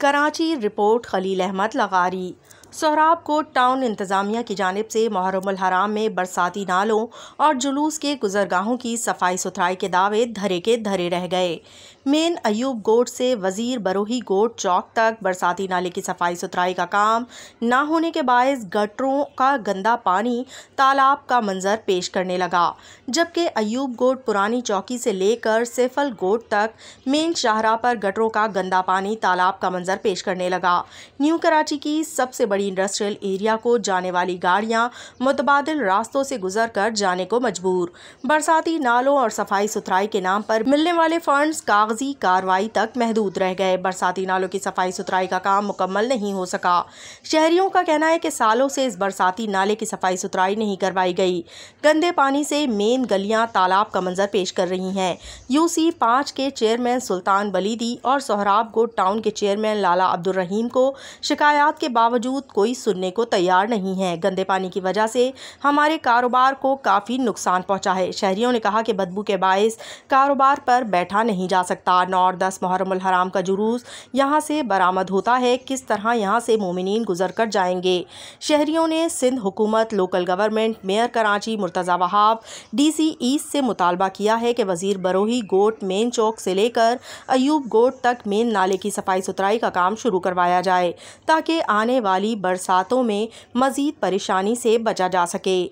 Karachi report Khalil Ahmed لغاری Sohrab Kot town انتظامیہ کی جانب سے محرم الحرام میں برساتی نالوں اور جلوس کے گزرگاہوں کی صفائی ستھرائی کے دعوے دھرے کے دھرے رہ گئے۔ مین ایوب گوٹ سے وزیر بروہی گوٹ چوک تک برساتی نالے کی صفائی ستھرائی کا کام نہ ہونے کے باعث گٹروں کا گندا پانی تالاب کا منظر پیش کرنے لگا، جبکہ ایوب گوٹ پرانی چوکی سے لے کر سیفل گوٹ تک مین شاہراہ پر گٹروں کا گندا پانی تالاب کا منظر پیش کرنے لگا۔ نیو کراچی کی سب سے بڑی انڈسٹریل ایریا کو جانے والی گاڑیاں متبادل راستوں سے گزر کر جانے کو مجبور۔ برساتی نالوں اور صفائی ستھرائی کے نام پر ملنے والے فنڈز کاغذی کاروائی تک محدود رہ گئے۔ برساتی نالوں کی صفائی ستھرائی کا کام مکمل نہیں ہو سکا۔ شہریوں کا کہنا ہے کہ سالوں سے اس برساتی نالے کی صفائی ستھرائی نہیں کروائی گئی۔ گندے پانی سے مین گلیاں تالاب کا منظر پیش کر رہی ہیں۔ یو سی پانچ کے چیئرمین سلطان بلیدی اور سہراب گوٹ ٹاؤن کے چیئرمین لالا عبد الرحیم کو شکایات کے باوجود کوئی سننے کو تیار نہیں ہے۔ گندے پانی کی وجہ سے ہمارے کاروبار کو کافی نقصان پہنچا ہے۔ شہریوں نے کہا کہ بدبو کے باعث کاروبار پر بیٹھا نہیں جا سکتا۔ نو دس محرم الحرام کا جلوس یہاں سے برآمد ہوتا ہے۔ کس طرح یہاں سے مومنین گزر کر جائیں گے؟ شہریوں نے سندھ حکومت، local government, mayor Karachi, Murtaza Wahab, D C east سے مطالبہ کیا ہے کہ وزیر بروہی گوٹ مین چوک سے لے کر ایوب گوٹ تک مین نالے کی صفائی ستھرائی کا کام شروع کروایا جائے تاکہ آنے والی برساتوں میں مزید پریشانی سے بچا جا سکے۔